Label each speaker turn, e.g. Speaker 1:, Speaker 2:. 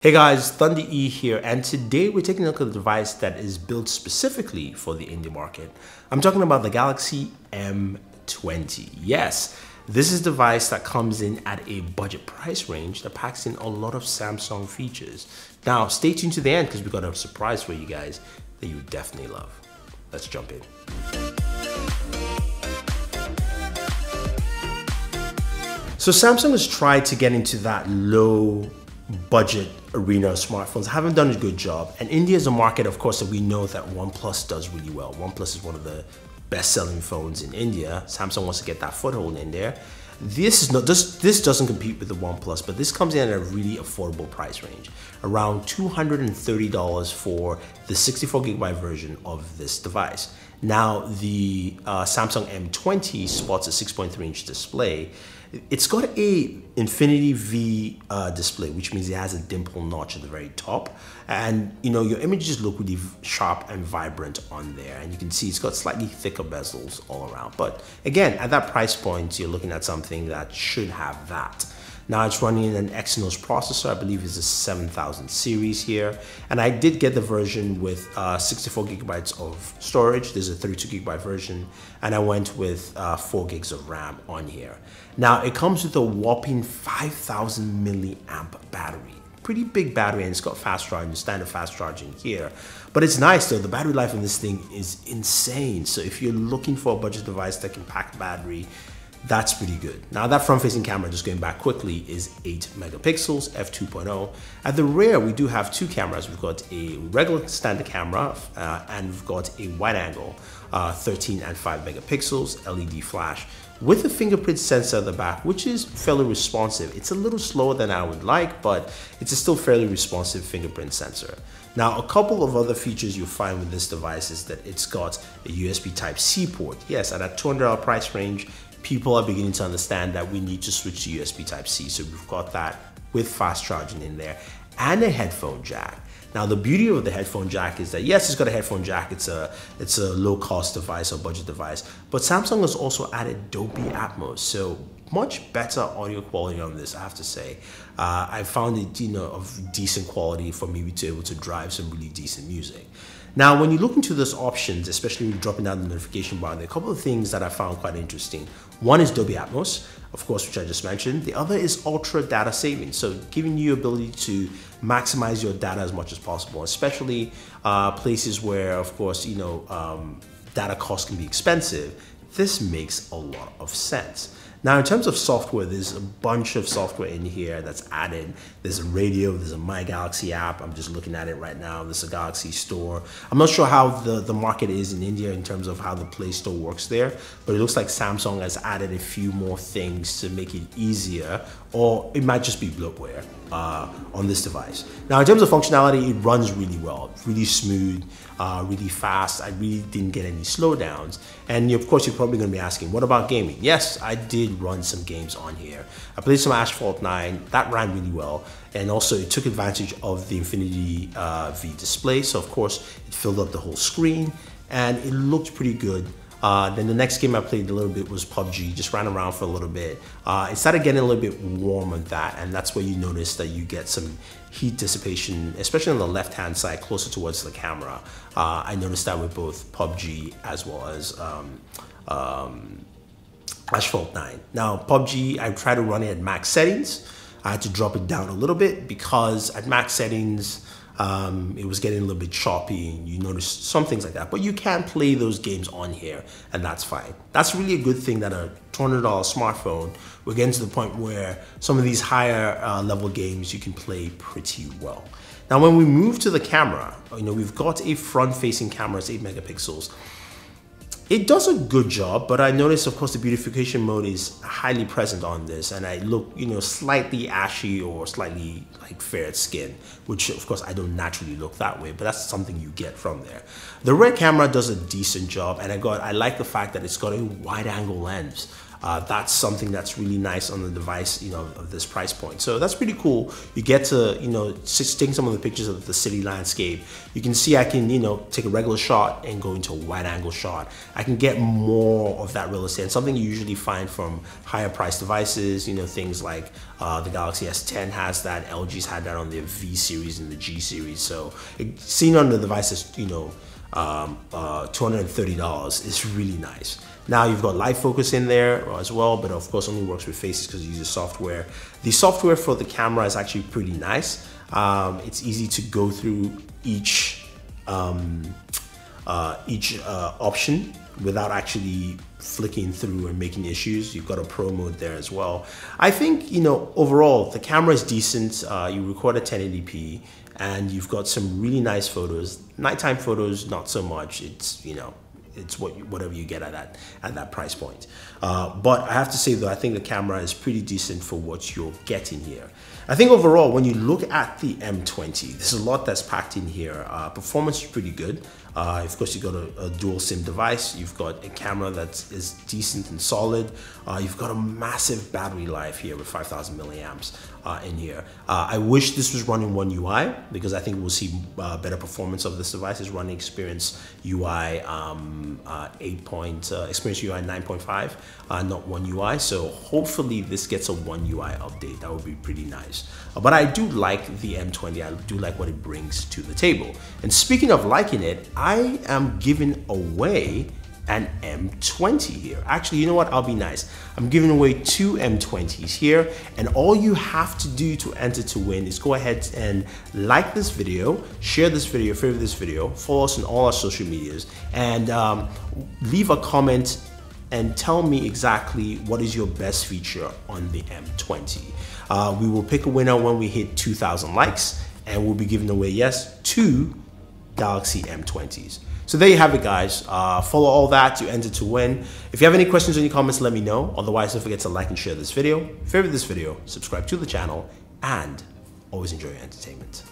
Speaker 1: Hey guys, Thunder E here, and today we're taking a look at a device that is built specifically for the India market. I'm talking about the Galaxy M20. Yes, this is a device that comes in at a budget price range that packs in a lot of Samsung features. Now, stay tuned to the end because we've got a surprise for you guys that you definitely love. Let's jump in. So Samsung has tried to get into that low budget arena of smartphones haven't done a good job. And India is a market, of course, that we know that OnePlus does really well. OnePlus is one of the best selling phones in India. Samsung wants to get that foothold in there. This is not this this doesn't compete with the OnePlus, but this comes in at a really affordable price range, around $230 for the 64 gigabyte version of this device. Now the uh, Samsung M20 sports a 6.3 inch display it's got a Infinity V uh, display, which means it has a dimple notch at the very top. And you know, your images look really sharp and vibrant on there. And you can see it's got slightly thicker bezels all around. But again, at that price point, you're looking at something that should have that. Now it's running an Exynos processor, I believe it's a 7000 series here. And I did get the version with uh, 64 gigabytes of storage. There's a 32 gigabyte version. And I went with uh, four gigs of RAM on here. Now it comes with a whopping 5000 milliamp battery pretty big battery and it's got fast charging, standard fast charging here. But it's nice though, the battery life on this thing is insane. So if you're looking for a budget device that can pack battery, that's pretty good. Now that front-facing camera, just going back quickly, is 8 megapixels, f2.0. At the rear, we do have two cameras. We've got a regular standard camera uh, and we've got a wide angle, uh, 13 and 5 megapixels, LED flash with a fingerprint sensor at the back, which is fairly responsive. It's a little slower than I would like, but it's a still fairly responsive fingerprint sensor. Now, a couple of other features you'll find with this device is that it's got a USB Type-C port. Yes, at a $200 price range, people are beginning to understand that we need to switch to USB Type-C. So we've got that with fast charging in there and a headphone jack. Now the beauty of the headphone jack is that yes, it's got a headphone jack. It's a it's a low cost device or budget device, but Samsung has also added Dolby Atmos. So much better audio quality on this, I have to say. Uh, I found it, you know, of decent quality for me to be able to drive some really decent music. Now, when you look into those options, especially when you're dropping down the notification bar, there are a couple of things that I found quite interesting. One is Dolby Atmos, of course, which I just mentioned. The other is ultra data saving, so giving you ability to maximize your data as much as possible, especially uh, places where, of course, you know, um, data costs can be expensive. This makes a lot of sense. Now, in terms of software, there's a bunch of software in here that's added. There's a radio, there's a My Galaxy app. I'm just looking at it right now. There's a Galaxy Store. I'm not sure how the, the market is in India in terms of how the Play Store works there, but it looks like Samsung has added a few more things to make it easier, or it might just be bloatware uh, on this device. Now, in terms of functionality, it runs really well, really smooth, uh, really fast. I really didn't get any slowdowns. And of course, you're probably gonna be asking, what about gaming? Yes, I did run some games on here. I played some Asphalt 9, that ran really well. And also it took advantage of the Infinity uh, V display. So of course, it filled up the whole screen and it looked pretty good. Uh, then the next game I played a little bit was PUBG, just ran around for a little bit. Uh, it started getting a little bit warm on that, and that's where you notice that you get some heat dissipation, especially on the left-hand side, closer towards the camera. Uh, I noticed that with both PUBG as well as um, um, Asphalt 9. Now, PUBG, I tried to run it at max settings. I had to drop it down a little bit because at max settings, um, it was getting a little bit choppy you notice some things like that. But you can play those games on here and that's fine. That's really a good thing that a $200 smartphone, we're getting to the point where some of these higher uh, level games you can play pretty well. Now when we move to the camera, you know, we've got a front facing camera, it's 8 megapixels. It does a good job, but I notice, of course, the beautification mode is highly present on this, and I look, you know, slightly ashy or slightly like fair skin, which of course I don't naturally look that way, but that's something you get from there. The rear camera does a decent job, and I got, I like the fact that it's got a wide-angle lens. Uh, that's something that's really nice on the device, you know, of this price point. So that's pretty cool. You get to, you know, take some of the pictures of the city landscape. You can see I can, you know, take a regular shot and go into a wide angle shot. I can get more of that real estate and something you usually find from higher price devices, you know, things like uh, the Galaxy S10 has that, LG's had that on their V series and the G series. So seen on the devices, you know, um, uh, $230 is really nice. Now you've got live focus in there as well, but of course only works with faces because it uses software. The software for the camera is actually pretty nice. Um, it's easy to go through each um, uh, each uh, option without actually flicking through and making issues. You've got a pro mode there as well. I think, you know, overall, the camera is decent. Uh, you record at 1080p and you've got some really nice photos. Nighttime photos, not so much. It's, you know, it's what you, whatever you get at that at that price point. Uh, but I have to say though, I think the camera is pretty decent for what you're getting here. I think overall, when you look at the M20, there's a lot that's packed in here. Uh, performance is pretty good. Uh, of course, you've got a, a, dual SIM device. You've got a camera that is decent and solid. Uh, you've got a massive battery life here with 5,000 milliamps uh, in here. Uh, I wish this was running One UI because I think we'll see uh, better performance of this device. is running Experience UI um, uh, 8 point, uh, Experience UI 9.5, uh, not One UI. So hopefully this gets a One UI update. That would be pretty nice. Uh, but I do like the M20. I do like what it brings to the table. And speaking of liking it, I am giving away an M20 here. Actually, you know what? I'll be nice. I'm giving away two M20s here, and all you have to do to enter to win is go ahead and like this video, share this video, favorite this video, follow us on all our social medias, and um, leave a comment and tell me exactly what is your best feature on the M20. Uh, we will pick a winner when we hit 2,000 likes, and we'll be giving away, yes, two Galaxy M20s. So there you have it, guys. Uh, follow all that to enter to win. If you have any questions or any comments, let me know. Otherwise, don't forget to like and share this video, favorite this video, subscribe to the channel, and always enjoy your entertainment.